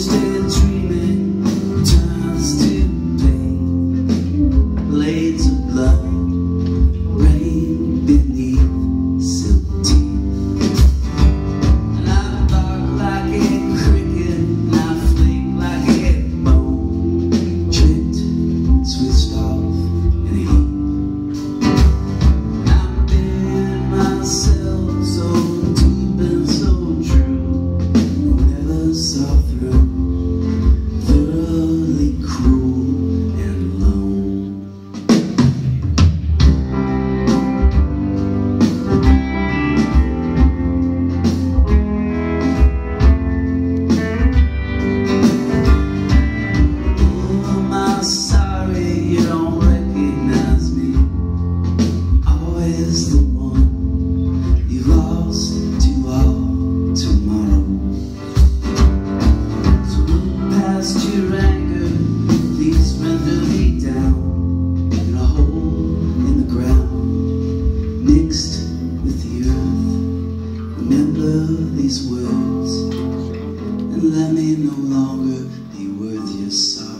distance. these words and let me no longer be worth your sorrow.